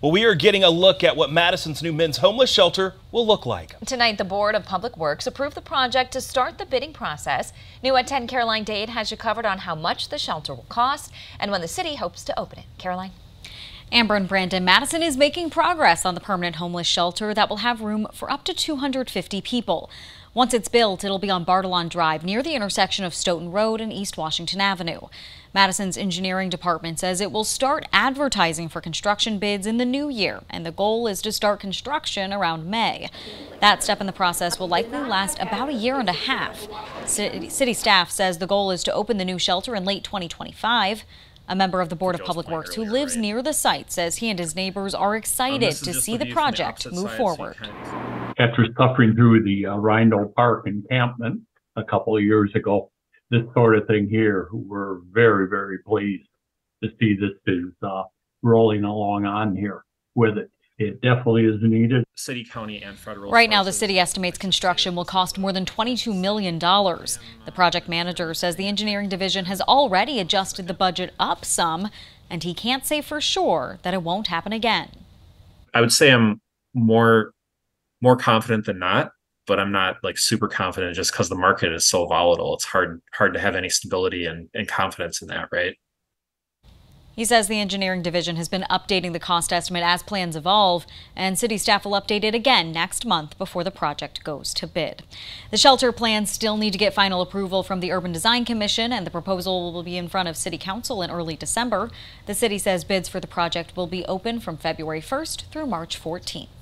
Well, we are getting a look at what Madison's new men's homeless shelter will look like. Tonight, the Board of Public Works approved the project to start the bidding process. New at 10, Caroline Dade has you covered on how much the shelter will cost and when the city hopes to open it. Caroline? Amber and Brandon Madison is making progress on the permanent homeless shelter that will have room for up to 250 people. Once it's built, it'll be on Bartillon Drive near the intersection of Stoughton Road and East Washington Avenue. Madison's engineering department says it will start advertising for construction bids in the new year, and the goal is to start construction around May. That step in the process will likely last about a year and a half. City staff says the goal is to open the new shelter in late 2025. A member of the Board of Public Works who lives right? near the site says he and his neighbors are excited um, to see the project move forward. After suffering through the uh, Reindahl Park encampment a couple of years ago, this sort of thing here, we're very, very pleased to see this is uh, rolling along on here with it. It definitely is needed. City, county, and federal. Right now, the city estimates construction will cost more than $22 million. The project manager says the engineering division has already adjusted the budget up some, and he can't say for sure that it won't happen again. I would say I'm more more confident than not, but I'm not like super confident just because the market is so volatile. It's hard hard to have any stability and, and confidence in that, right? He says the engineering division has been updating the cost estimate as plans evolve, and city staff will update it again next month before the project goes to bid. The shelter plans still need to get final approval from the Urban Design Commission, and the proposal will be in front of City Council in early December. The city says bids for the project will be open from February 1st through March 14th.